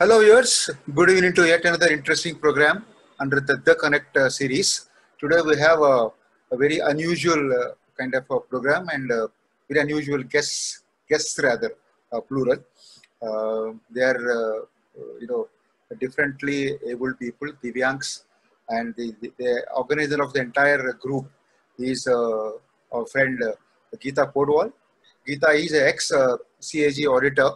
Hello, viewers. Good evening to yet another interesting program under the The Connect uh, series. Today we have a, a very unusual uh, kind of a program and uh, very unusual guests, guests rather, uh, plural. Uh, they are, uh, you know, differently able people, Divyangs, and the, the, the organizer of the entire group is our friend Geeta Poduval. Geeta is an ex-CAG auditor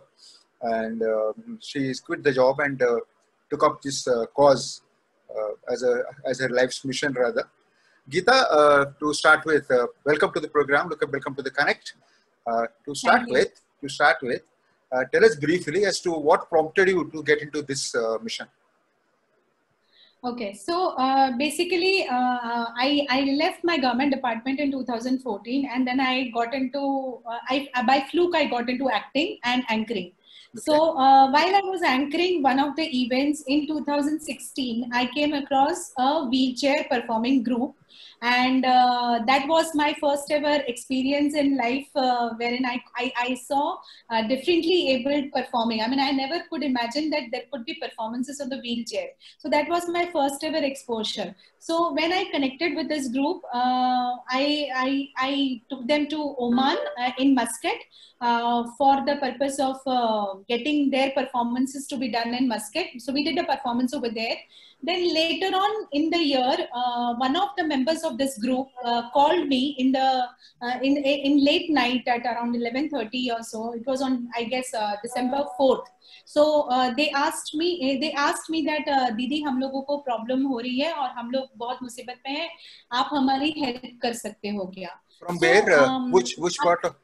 and uh, she quit the job and uh, took up this uh, cause as a as her life's mission rather. Geeta, to start with, welcome to the program. Welcome to the Connect. to start with, to start with, tell us briefly as to what prompted you to get into this mission. Okay, so uh, basically, uh, I I left my government department in 2014, and then I got into uh, I by fluke I got into acting and anchoring. So uh, while I was anchoring one of the events in 2016, I came across a wheelchair performing group and uh, that was my first ever experience in life uh, wherein I, I, I saw uh, differently abled performing. I mean, I never could imagine that there could be performances on the wheelchair. So that was my first ever exposure. So when I connected with this group, uh, I, I, I took them to Oman uh, in Muscat uh, for the purpose of getting their performances to be done in Muscat. So we did a performance over there. Then later on in the year, uh, one of the members of this group uh, called me in the uh, in in late night at around 11:30 or so. It was on I guess uh, December 4th. So uh, they asked me they asked me that दीदी हम लोगों को problem हो रही है और हम लोग बहुत मुसीबत में हैं आप हमारी हेल्प कर सकते हो क्या From so, where? Um, which which part of?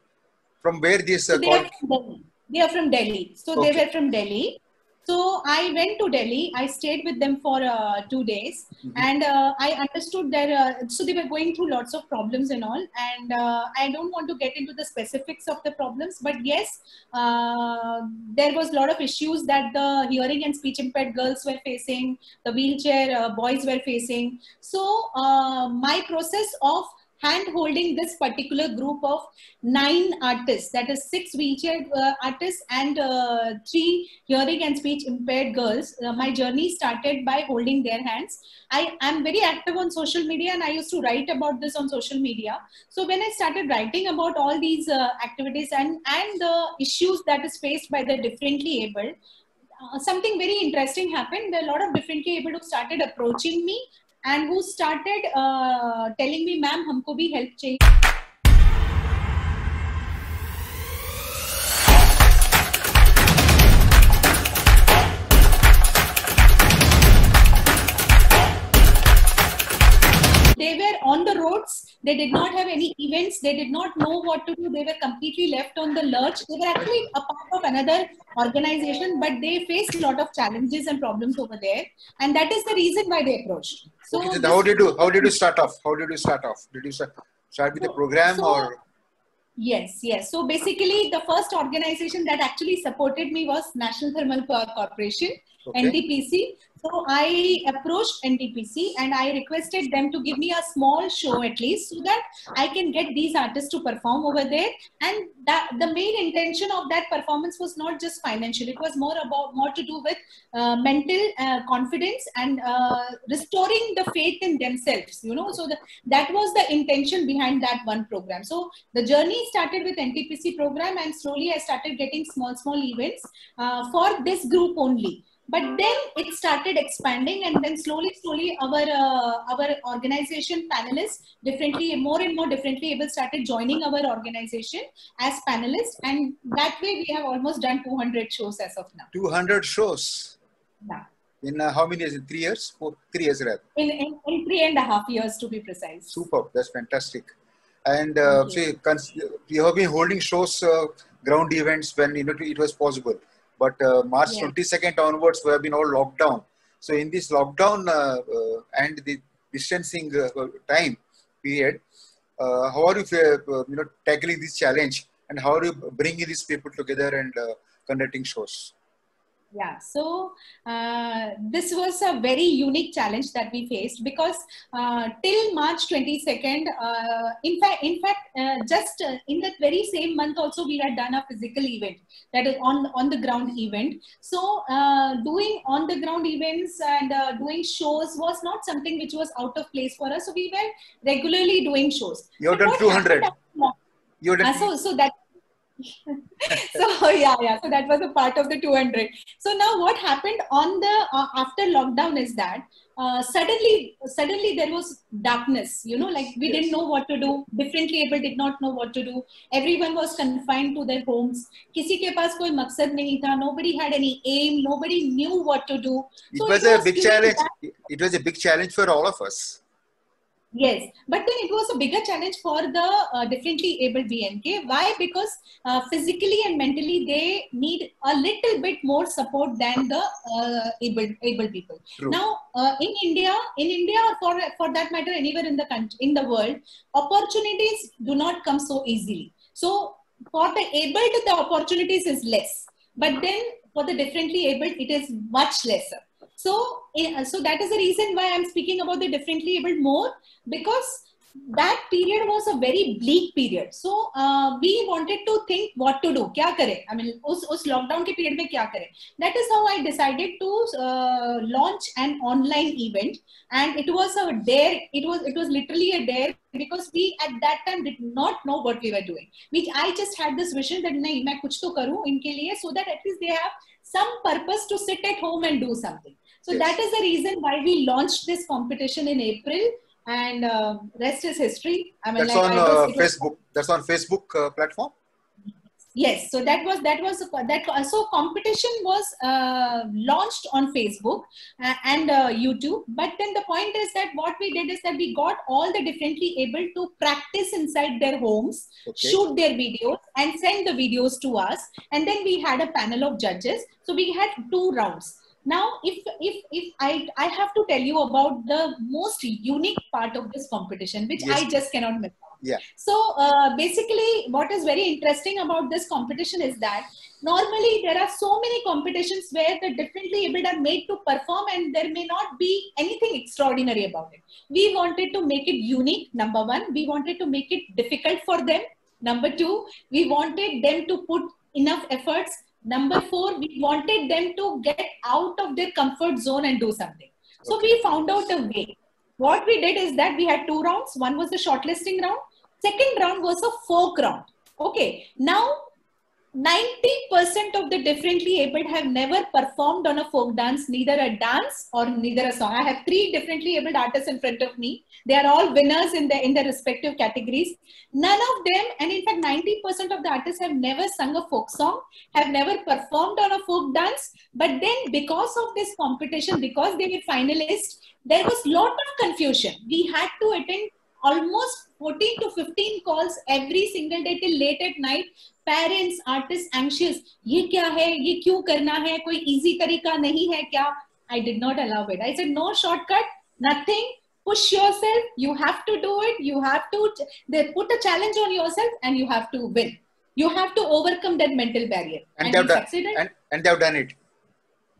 From where this? Uh, So they, are from they are from Delhi. So okay. they were from Delhi. So I went to Delhi. I stayed with them for uh, two days, mm-hmm. and uh, I understood that. Uh, so they were going through lots of problems and all. And uh, I don't want to get into the specifics of the problems, but yes, uh, there was a lot of issues that the hearing and speech impaired girls were facing, the wheelchair uh, boys were facing. So my process of hand holding this particular group of nine artists that is six wheelchair uh, artists and uh, three hearing and speech impaired girls uh, my journey started by holding their hands i am very active on social media and i used to write about this on social media so when i started writing about all these uh, activities and and the issues that is faced by the differently able uh, something very interesting happened. A lot of differently able who started approaching me and who started uh, telling me, ma'am, हमको भी help चाहिए. they were on the roads they did not have any events they did not know what to do they were completely left on the lurch they were actually a part of another organization but they faced a lot of challenges and problems over there and that is the reason why they approached so okay, how did you how did you start off? How did you start off? Did you start, start with the program so, or? Yes, yes. So basically, the first organization that actually supported me was National Thermal Power Corporation, okay. NTPC. So I approached NTPC and I requested them to give me a small show at least so that I can get these artists to perform over there. And that the main intention of that performance was not just financial; it was more about more to do with uh, mental uh, confidence and uh, restoring the faith in themselves. You know, so the, that was the intention behind that one program. So the journey started with NTPC program, and slowly I started getting small small events uh, for this group only but then it started expanding and then slowly slowly our uh, our organization panelists differently more and more differently able started joining our organization as panelists. And that way we have almost done 200 shows as of now. 200 shows? Yeah. In uh, how many years? In three years? Four three years rather. In, in, in three and a half years to be precise. Super that's fantastic. And uh, see, you have been holding shows uh, ground events when you know, it was possible but uh, March yeah. 22nd onwards, we have been all locked down. So in this lockdown uh, uh, and the distancing time period, how are you, you know, tackling this challenge and how are you bringing these people together and conducting shows? Yeah so uh, this was a very unique challenge that we faced because uh, till march 22nd uh, in fact in fact uh, just uh, in that very same month also we had done a physical event that is on on the ground event. So uh, doing on the ground events and doing shows was not something which was out of place for us. So we were regularly doing shows. You've done 200 you done so so that so yeah yeah. So that was a part of the 200 so now what happened on the uh, after lockdown is that uh, suddenly suddenly there was darkness you know like we yes. didn't know what to do. Differently able did not know what to do. Everyone was confined to their homes. Kisi ke paas koi maqsad nahi tha. Nobody had any aim. Nobody knew what to do. It so was it a big challenge. that, it was a big challenge for all of us Yes, but then it was a bigger challenge for the uh, differently able BNK. Why? Because uh, physically and mentally they need a little bit more support than the uh, able able people. True. Now, uh, in India, in India, or for for that matter, anywhere in the country, in the world, opportunities do not come so easily. So, for the able, the opportunities is less. But then for the differently able, it is much lesser. So, eh, so that is the reason why I'm speaking about the differently abled more because that period was a very bleak period. So uh, we wanted to think what to do, क्या करें? I mean, उस उस lockdown के period में क्या करें? That is how I decided to uh, launch an online event, and it was a dare. It was it was literally a dare because we at that time did not know what we were doing. Which I just had this vision that नहीं मैं कुछ तो करूँ इनके लिए so that at least they have some purpose to sit at home and do something. So yes. that is the reason why we launched this competition in April, and uh, rest is history. I mean, that's like on uh, Facebook. That's on Facebook uh, platform. Yes, so that was that was that. So competition was uh, launched on Facebook uh, and uh, YouTube. But then the point is that what we did is that we got all the differently able to practice inside their homes, okay. shoot their videos, and send the videos to us. And then we had a panel of judges. So we had two rounds now if if if i i have to tell you about the most unique part of this competition which yes. i just cannot miss yeah. So uh, basically what is very interesting about this competition is that normally there are so many competitions where the differently able are made to perform and there may not be anything extraordinary about it. We wanted to make it unique number one. We wanted to make it difficult for them number two. We wanted them to put enough efforts Number four, we wanted them to get out of their comfort zone and do something. So okay. we found out a way. What we did is that we had two rounds. One was the shortlisting round. Second round was a folk round. Okay. Now 90% of the differently abled have never performed on a folk dance, neither a dance or neither a song. I have three differently abled artists in front of me. They are all winners in their, in their respective categories. None of them, and in fact, 90% of the artists have never sung a folk song, have never performed on a folk dance. But then because of this competition, because they were finalists, there was lot of confusion. We had to attend almost 14 to 15 calls every single day till late at night parents artist anxious ये क्या है ये क्यों करना है कोई easy तरीका नहीं है क्या I did not allow it I said no shortcut nothing push yourself you have to do it you have to they put a challenge on yourself and you have to win you have to overcome that mental barrier and, and they've done, and, and they've done it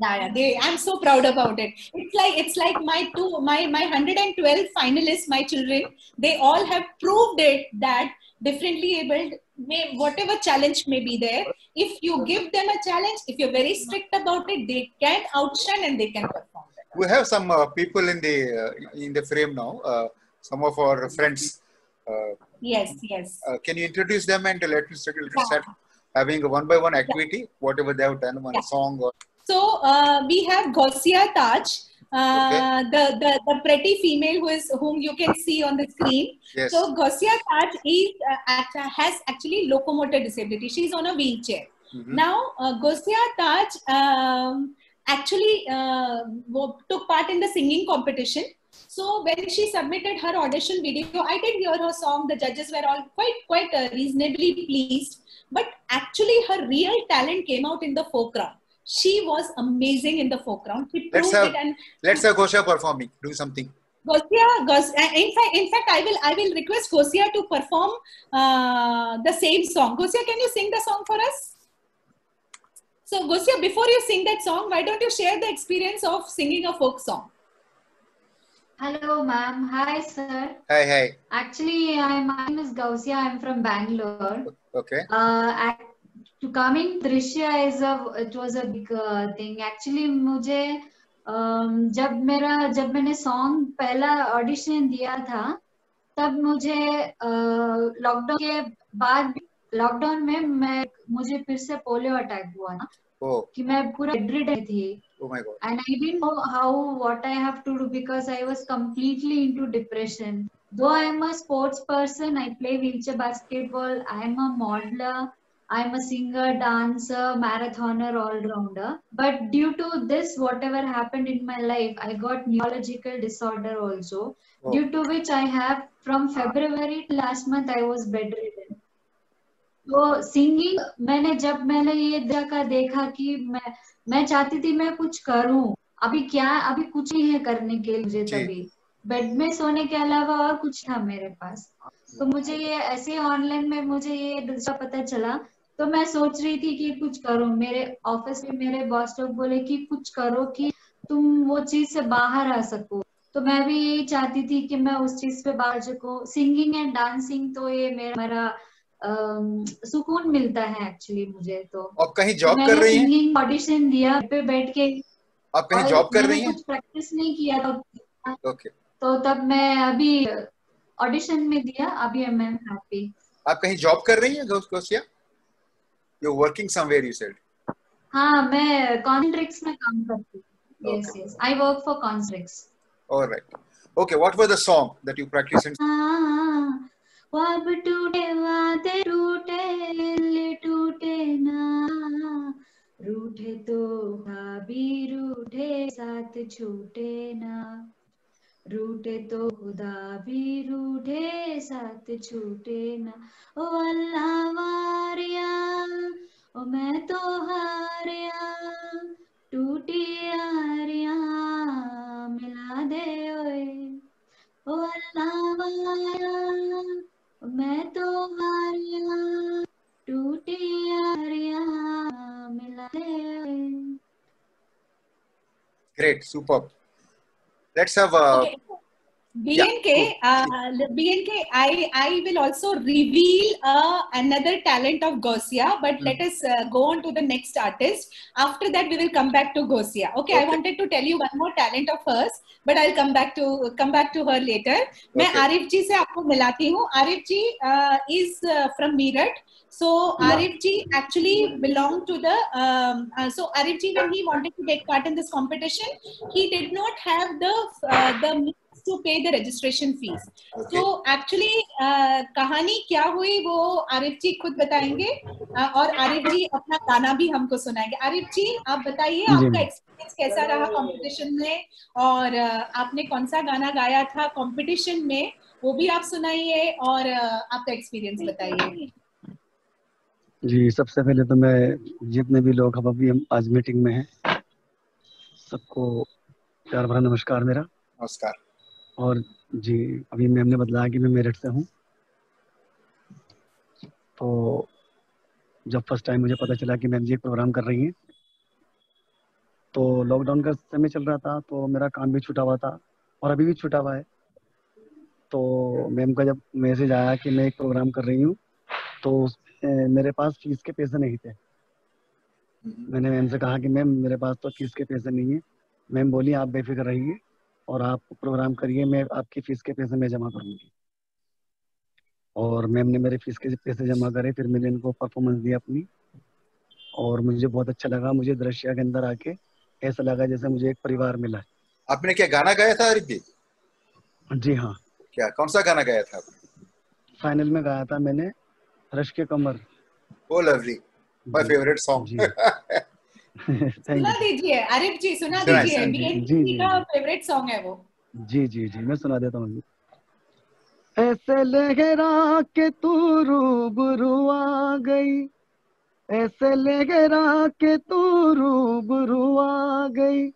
yeah, yeah. they i'm so proud about it. It's like it's like my two my my 112 finalists my children they all have proved it that differently abled may whatever challenge may be there if you give them a challenge if you're very strict about it they can outshine and they can perform. We have some uh, people in the uh, in the frame now uh, some of our friends uh, yes yes. uh, can you introduce them and let us start having a one by one activity yeah. whatever they have done one yeah. song or so uh, we have Gausia Taj uh, the, the the pretty female who is whom you can see on the screen. Yes. So Gausia Taj is uh, at, has actually locomotor disability. She's on a wheelchair. Mm-hmm. Now uh, Gausia Taj um, actually uh, took part in the singing competition. So when she submitted her audition video, I did hear her song. The judges were all quite quite uh, reasonably pleased. But actually, her real talent came out in the folk round she was amazing in the foreground. She let's have, and, let's have Gausia performing, do something. Gosia, Gausia, uh, in fact, in fact, I will, I will request Gosia to perform uh, the same song. Gosia, can you sing the song for us? So, Gosia, before you sing that song, why don't you share the experience of singing a folk song? Hello, ma'am. Hi, sir. Hi, hi. Actually, I, my name is Gausia. I'm from Bangalore. Okay. Uh, to coming Drishya is a it was a big thing actually मुझे um, जब मेरा जब मैंने song पहला audition दिया था तब मुझे uh, लॉकडाउन के बाद लॉकडाउन में मैं मुझे फिर से पोलियो अटैक हुआ ना oh. कि मैं पूरा एड्रिड थी। And I didn't know how what I have to do because I was completely into depression though i am a sports person i play wheelchair basketball i am a modeler I am a singer, dancer, marathoner, all rounder. But due to this, whatever happened in my life, I got neurological disorder also, Oh. due to which I have from February to last month I was bedridden. तो singing मैंने जब मैंने ये देखा देखा कि मैं मैं चाहती थी मैं कुछ करूँ अभी क्या अभी कुछ नहीं है करने के लिए तभी बेड में सोने के अलावा और कुछ था मेरे पास तो मुझे ये ऐसे ऑनलाइन में मुझे ये दूसरा पता चला तो मैं सोच रही थी कि कुछ करो। मेरे ऑफ़िस में मेरे बॉस लोग बोले कि कुछ करो कि तुम वो चीज़ से बाहर आ सको। तो मैं भी यही चाहती थी कि मैं उस चीज़ पे बाहर सकूँ। सिंगिंग एंड डांसिंग तो ये मेरा मेरा सुकून मिलता है एक्चुअली मुझे तो। आप कहीं जॉब कर रही हैं? सिंगिंग ऑडिशन दिया पे बैठ के। आप कहीं जॉब कर रही हैं? कुछ प्रैक्टिस नहीं किया था ओके तो तब मैं अभी ऑडिशन में दिया। अभी आई एम हैप्पी आप कहीं जॉब कर रही हैं Ghausia you working somewhere you said हाँ मैं कॉन्ट्रिक्स में काम करती हूँ। Yes yes I work for Concentrix alright okay what was the song that you practice in वो अब टूटे वादे टूटे दिल टूटे ना। रूठे तो भी रूठे साथ छूटे ना। रूठे तो खुदा भी रूठे, साथ छूटे ना। ओ अल्लाह वारिया, ओ मैं तो हारिया, टूटी यारिया मिला दे ओए। ओ अल्लाह वारिया, ओ मैं तो हारिया, टूटी यारिया मिला दे great Let's have a okay. BNK, uh, BNK, I, I will also reveal uh, another talent of Gosia, but let us uh, go on to the next artist. After that, we will come back to Gosia. Okay, I Okay. wanted to tell you one more talent of hers, but I'll come back to come back to her later. मैं Okay. Arif जी से आपको मिलाती हूँ Arif ji is uh, from Meerut. So Yeah. Arif ji actually belonged to the um, uh, so Arif ji when he wanted to take part in this competition, he did not have the uh, the means to pay the registration fees. Okay. तो actually कहानी क्या हुई वो आरिफ जी खुद बताएँगे uh, और आरिफ जी अपना गाना भी हमको सुनाएँगे। आरिफ जी आप बताइए आपका एक्सपीरियंस कैसा रहा कंपटीशन में? और uh, आपने कौन सा गाना गाया था कंपटीशन में? वो भी आप सुनाइए और uh, आपका एक्सपीरियंस बताइए। जी सबसे पहले तो मैं जितने भी लोग अब अभी हम आज मीटिंग में हैं सबको प्यार भरा नमस्कार मेरा। नमस्कार। और जी अभी मैम ने बताया कि मैं मेरठ से हूँ। तो जब फ़र्स्ट टाइम मुझे पता चला कि मैम जी एक प्रोग्राम कर रही हैं तो लॉकडाउन का समय चल रहा था तो मेरा काम भी छुटा हुआ था और अभी भी छुटा हुआ है। तो मैम का जब मैसेज आया कि मैं एक प्रोग्राम कर रही हूँ तो मेरे पास फ़ीस के पैसे नहीं थे। हम्म, मैंने मैम से कहा कि मैम मेरे पास तो फ़ीस के पैसे नहीं है। मैम बोली आप बेफिक्र रहिए। और आप प्रोग्राम करिए मैं आपकी फ़ीस के पैसे मैं जमा करूँगी। और मैम ने मेरे फ़ीस के पैसे जमा करे फिर मैंने इनको परफॉर्मेंस दी अपनी। और मुझे बहुत अच्छा लगा मुझे दृश्य के अंदर आके ऐसा लगा जैसे मुझे एक परिवार मिला। आपने क्या गाना गाया था आरिफ जी? हाँ। क्या कौन सा गाना गाया था? फाइनल में गाया था मैंने रश के कमर। Oh lovely my favourite song सुना दीजिए आरिफ जी सुना दीजिए जी, का फेवरेट सॉन्ग है वो। जी जी जी मैं सुना देता हूँ। ऐसे लहरा के तू रूबरू आ गई। ऐसे लहरा के तू रूबरू आ गई।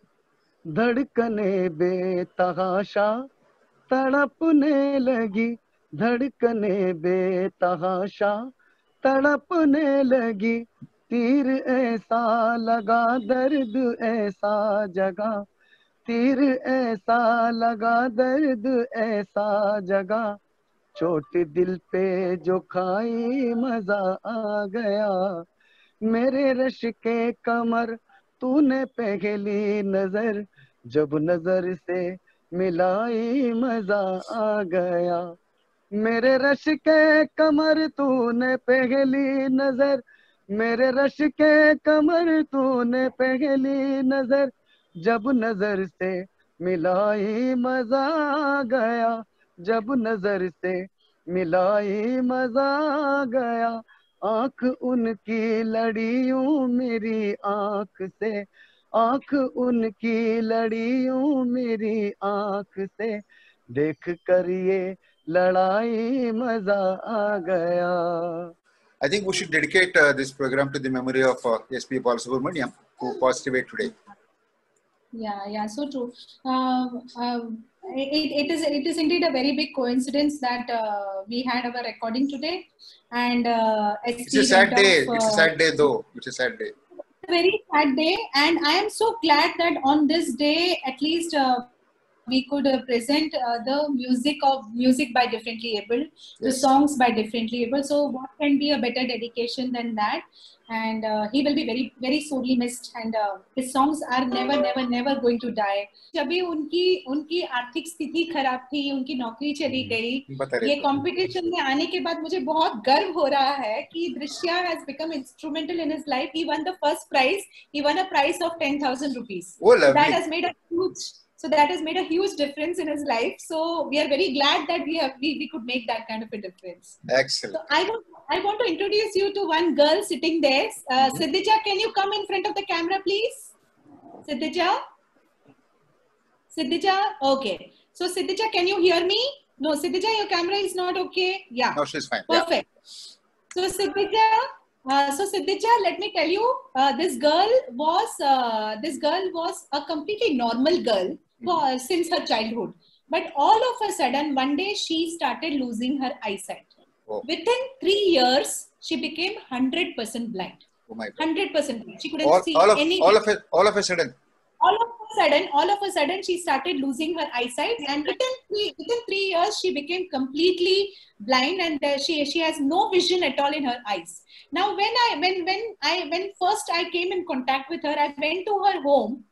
धड़कने बेतहाशा तड़पने लगी। धड़कने बेतहाशा तड़पने लगी। तीर ऐसा लगा, दर्द ऐसा जगा। तीर ऐसा लगा, दर्द ऐसा जगा। चोट दिल पे जो खाई मज़ा आ गया। मेरे रश के कमर, तूने पहली नज़र। जब नज़र से मिलाई मज़ा आ गया। मेरे रश के कमर, तूने पहली नज़र। मेरे रश के कमर तूने पहली नज़र, जब नज़र से मिलाई मज़ा गया, जब नज़र से मिलाई मज़ा गया, आँख उनकी लड़ियों मेरी आँख से, आँख उनकी लड़ियों मेरी आँख से, देख कर ये लड़ाई मज़ा आ गया। I think we should dedicate uh, this program to the memory of uh, S.P. Balasubramaniam, who passed away today. Yeah, yeah, so true. Um, it, it is it is indeed a very big coincidence that uh, we had our recording today, and uh, It's a sad day. It's a sad day, though. It's a sad day. a very sad day, and I am so glad that on this day, at least uh, we could uh, present uh, the music of music by differently able, yes. the songs by differently able. So, what can be a better dedication than that? And uh, he will be very, very sorely missed. And uh, his songs are never, never, never going to die. जब भी उनकी उनकी आर्थिक स्थिति खराब थी उनकी नौकरी चली गई बता रहे ये थे। कंपटीशन में आने के बाद मुझे बहुत गर्व हो रहा है कि Drishya has become instrumental in his life he won the first prize he won a prize of 10000 rupees Oh, that has made a huge so that has made a huge difference in his life. So we are very glad that we have we, we could make that kind of a difference. Excellent. so i want i want to introduce you to one girl sitting there. Uh, siddhija can you come in front of the camera please? Siddhija? Siddhija? Okay. So siddhija can you hear me? No siddhija your camera is not okay. Yeah. No, she's fine. Yeah. Perfect. So Siddhija, uh, so Siddhija, let me tell you, uh, this girl was uh, this girl was a completely normal girl for, since her childhood. But all of a sudden, one day she started losing her eyesight. Oh. Within three years, she became hundred percent blind. Oh my God. Hundred percent blind. She couldn't All, see all of anything all of it, all of a sudden. all of a sudden, all of a sudden, she started losing her eyesight, and within three, within three years, she became completely blind, and uh, she she has no vision at all in her eyes. Now, when I when when I when first I came in contact with her, I went to her home.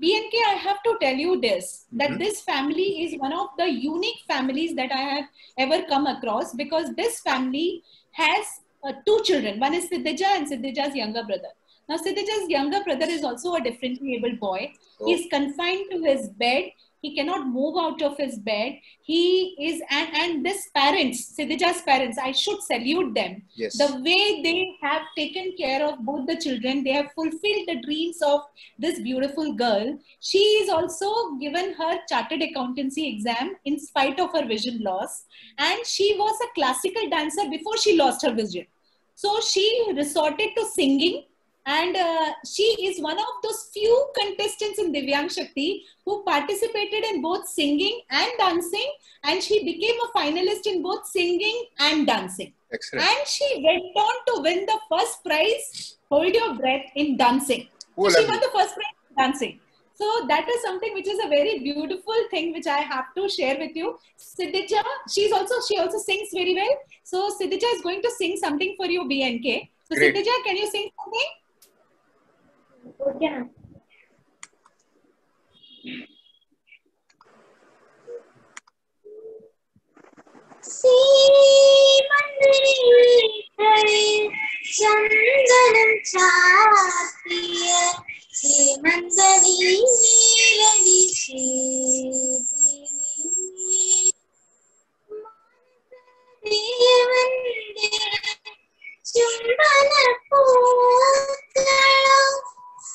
BNK, I have to tell you this that Mhm. this family is one of the unique families that I have ever come across because this family has uh, two children. One is Siddhija and Siddhija's younger brother. Now, Siddhija's younger brother is also a differently able boy. Oh. He's confined to his bed. He cannot move out of his bed. He is, and, and this parents, Siddhija's parents, I should salute them. Yes. The way they have taken care of both the children, they have fulfilled the dreams of this beautiful girl. She is also given her chartered accountancy exam in spite of her vision loss. And she was a classical dancer before she lost her vision. So she resorted to singing and uh, she is one of those few contestants in Divyang Shakti who participated in both singing and dancing and she became a finalist in both singing and dancing Excellent. and she went on to win the first prize hold your breath in dancing Oh, so she won the first prize in dancing so that is something which is a very beautiful thing which I have to share with you. Siddhija, she's also she also sings very well. So Siddhija is going to sing something for you, BNK. So Great. Siddhija, can you sing something? Okay. ചന്ദനം ചാത്തിയ ഹേമന്തനീ നീലനി ചുംബന പൂക്കളോ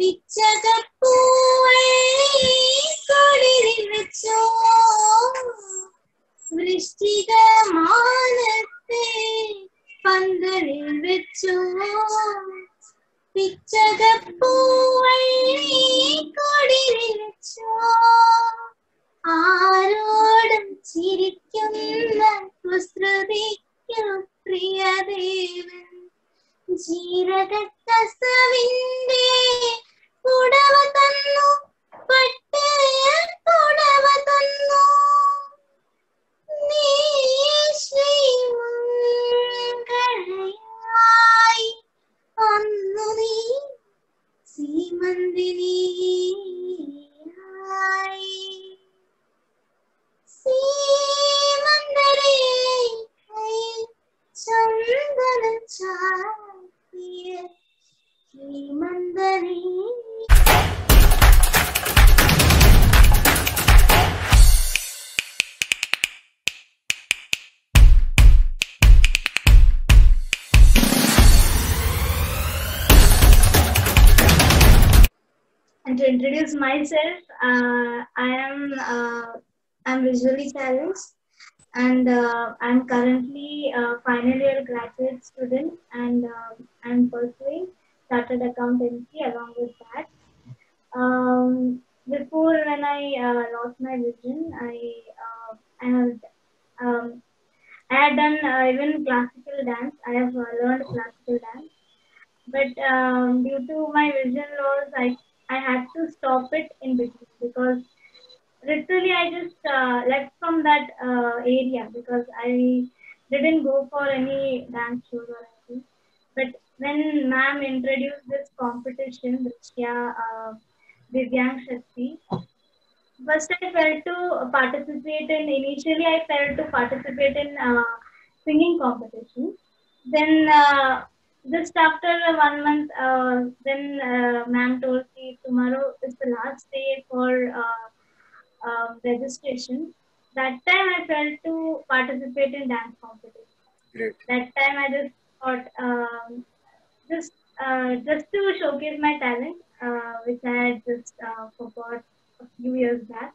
വെച്ചു ചന്ദന ചാത്തിയ ശ്രീമന്തരേ And to introduce myself, uh, I am uh, I'm visually challenged, and uh, I'm currently a final year graduate student, and uh, I'm pursuing chartered accountancy along with that. Um, before when I uh, lost my vision, I uh, I have um, I had done uh, even classical dance. I have learned classical dance, but um, due to my vision loss, I I had to stop it in between because literally I just uh, left from that uh, area because I didn't go for any dance shows or anything. But when ma'am introduced this competition, Drzya uh, Divyang Shakti, first I felt to participate in, initially I felt to participate in uh, singing competition. Then uh, just after one month, uh, then uh, ma'am told me tomorrow is the last day for uh, um, registration. That time I felt to participate in dance competition. Great. That time I just thought um, just uh, just to showcase my talent, uh, which I had just uh, forgot a few years back.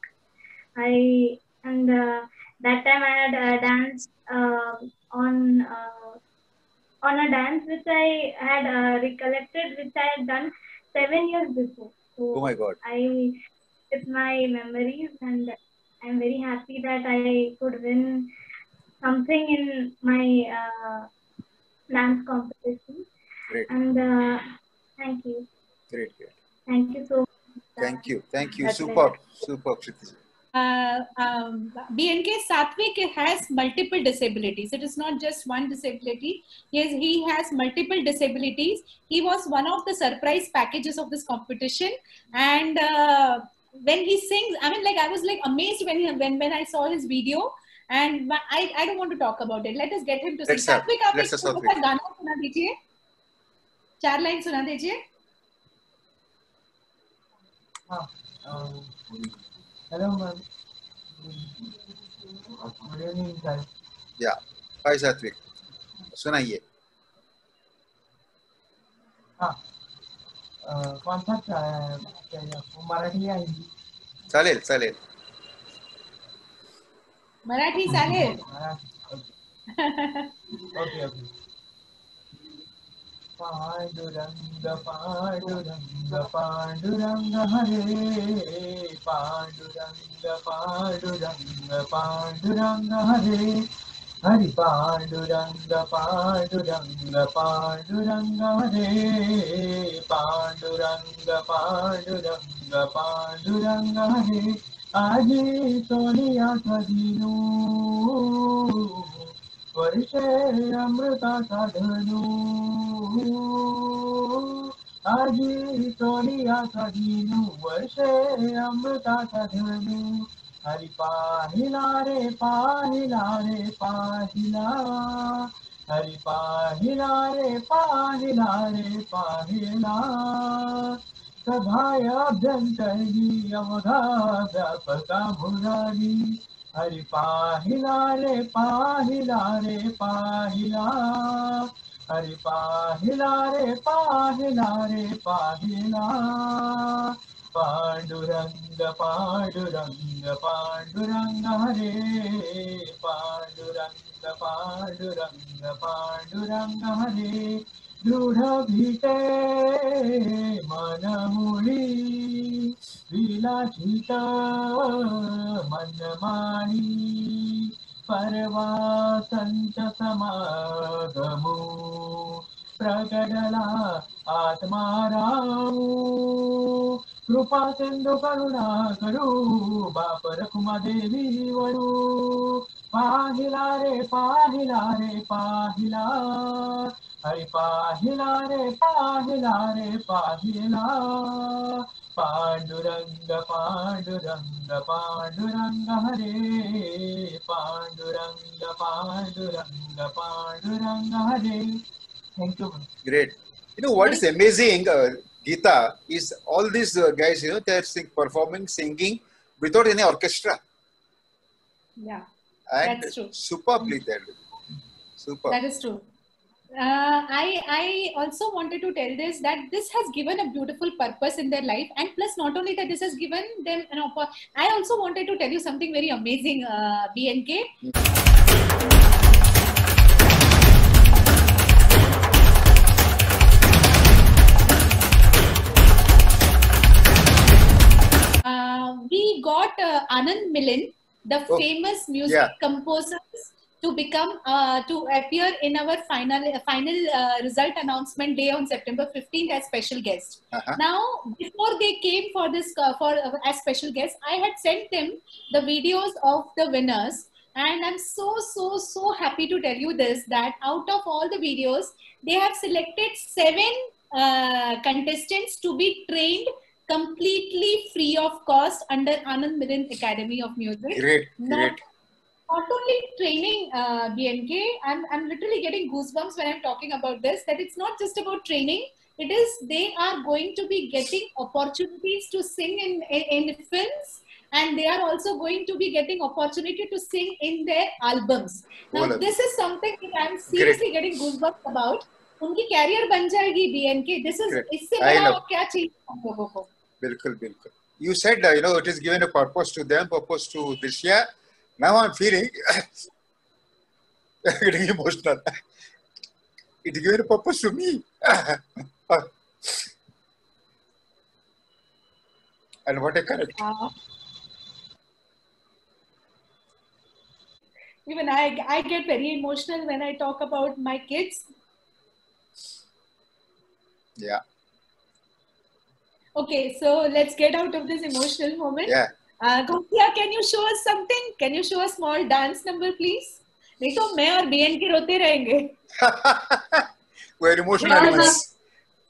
I and uh, that time I had uh, danced uh, on uh, on a dance which I had uh, recollected, which I had done seven years before. So Oh my God. I with my memories and I'm very happy that I could win something in my uh, dance competition. Great. And uh, thank you, Great. Great. thank you so much. Thank you. Thank you. That's Superb. Superb, Kshitij. uh, um, BNK Satvik has multiple disabilities. It is not just one disability. Yes, he has multiple disabilities. He was one of the surprise packages of this competition, and uh, when he sings, I mean, like I was like amazed when he, when when I saw his video. And I, I don't want to talk about it. Let us get him to sing. Let's have- सात्विक आप let's एक have छोटा सा Satvik. गाना सुना दीजिए चार line सुना दीजिए Um, hello, ma'am. Good evening, sir. Yeah. Hi, Satvik. सुनाइए हाँ अह, कौन सा चा- चाहिए आपको मराठी या हिंदी चालेल चालेल मराठी चालेल मराठी ओके ओके पांडुरंग पांडुरंग पांडुरंग हरे पांडुरंग पांडुरंग पांडुरंग हरे हरि पाण्डुरङ्ग पाण्डुरङ्ग रङ्ग पाडुरङ्ग पाण्डुरङ्ग पाण्डुरङ्ग पाडुरङ्ग हे आजितो क दीनू वर्षे अमृता साधनु आजे सोनिया तोडी वर्षे अमृता साधनु। हरी पाहिला रे पाहिला रे पाहिला हरी पाहिला रे पाहिला रे पाहिला सभाय अभ्यंतरी अवघा व्यापका मुरारी। हरी पाहिला रे पाहिला रे पाहिला अरे पाहिला रे पाहिला रे पाहिला पाण्डुरङ्ग पाण्डुरङ्ग पाण्डुरङ्ग हरे पाण्डुरङ्ग पाण्डुरङ्ग पाण्डुरङ्ग हरे दृढभिते मनमुनि विलाचिता मनमाणि पर्वासञ्च समागमो प्रगडला आत्मा कृपा सिंधु करुणा करू बाप रखुमा देवी वरू पाहिला रे पाहिला रे पाहिला हरि पाहिला रे पाहिला रे पाहिला पांडुरंग पांडुरंग पांडुरंग हरे पांडुरंग पांडुरंग पांडुरंग हरे thank you great you know what is amazing Geeta, is all these uh, guys, you know, they're sing, performing, singing without any orchestra. Yeah, And That's true. superbly they're doing. Super. that is true. Uh, I I also wanted to tell this that this has given a beautiful purpose in their life, and plus not only that, this has given them an oppo- I also wanted to tell you something very amazing, uh, BNK. Uh, got uh, Anand Milind, the Oh, famous music yeah. composers, to become uh, to appear in our final final uh, result announcement day on September 15th as special guest. Uh-huh. Now, before they came for this uh, for uh, as special guests, I had sent them the videos of the winners, and I'm so so so happy to tell you this that out of all the videos, they have selected seven uh, contestants to be trained completely free of cost under Anand Milind Academy of Music. Great, not, great. Not only training uh, BNK, I'm, I'm literally getting goosebumps when I'm talking about this, that it's not just about training. It is they are going to be getting opportunities to sing in, in, in films and they are also going to be getting opportunity to sing in their albums. Now, well, this is something that I'm seriously great. getting goosebumps about. उनकी career बन जाएगी B N K. This is इससे बड़ा क्या Bilkul, bilkul. You said, uh, you know, it is given a purpose to them, purpose to Drzya. Now I'm feeling getting emotional. It is given a purpose to me. and what a connect. Uh, even I, I get very emotional when I talk about my kids. Yeah, Okay, so let's get out of this emotional moment. Yeah. Uh, Gausia, can you show us something? Can you show a small dance number, please? नहीं तो मैं और BN के रोते रहेंगे We're emotional animals.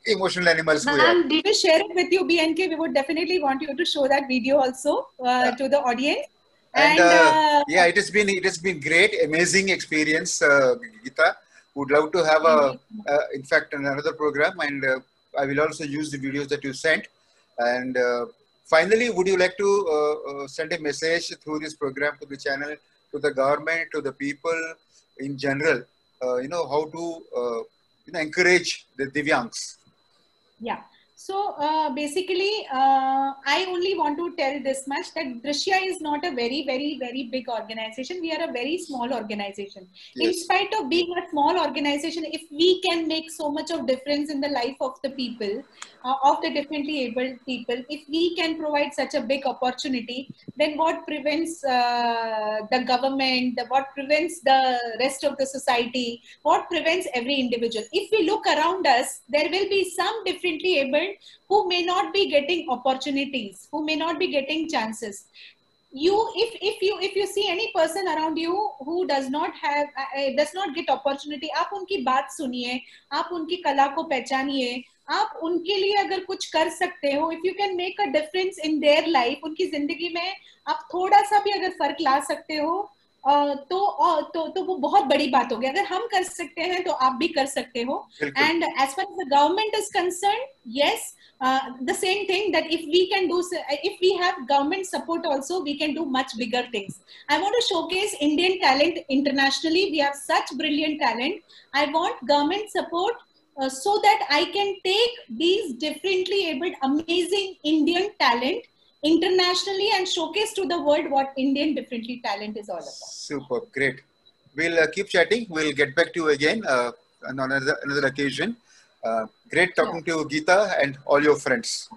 Emotional animals. Ma'am, did share it with you, BNK? We would definitely want you to show that video also uh, yeah. to the audience. And, and uh, uh yeah, it has been it has been great, amazing experience, uh, Geeta. Would love to have a, uh, in fact, another program and. Uh, I will also use the videos that you sent. And uh, finally, would you like to uh, uh, send a message through this program to the channel, to the government, to the people in general? Uh, you know how to uh, you know encourage the Divyangs. Yeah. So uh, basically, uh, I only want to tell this much that Drzya is not a very, very, very big organization. We are a very small organization. In spite of being a small organization, if we can make so much of difference in the life of the people, uh, of the differently abled people, if we can provide such a big opportunity, then what prevents uh, the government, the, what prevents the rest of the society, what prevents every individual? If we look around us, there will be some differently abled who may not be getting opportunities, who may not be getting chances you if if you if you see any person around you who does not have uh, uh, does not get opportunity आप उनकी बात सुनिए आप उनकी कला को पहचानिए आप उनके लिए अगर कुछ कर सकते हो if you can make a difference in their life उनकी ज़िंदगी में आप थोड़ा सा भी अगर फ़र्क ला सकते हो तो तो तो वो बहुत बड़ी बात होगी। अगर हम कर सकते हैं तो आप भी कर सकते हो। And as far as the government is concern yes the same thing that if we can do if we have government support also we can do much bigger things I want to showcase Indian talent internationally we have such brilliant talent I want government support so that I can take these differently abled amazing Indian talent internationally and showcase to the world what Indian differently talent is all about. Super, great. We'll uh, keep chatting. We'll get back to you again uh, on another, another occasion. Uh, great talking yeah. to you, Geeta, and all your friends.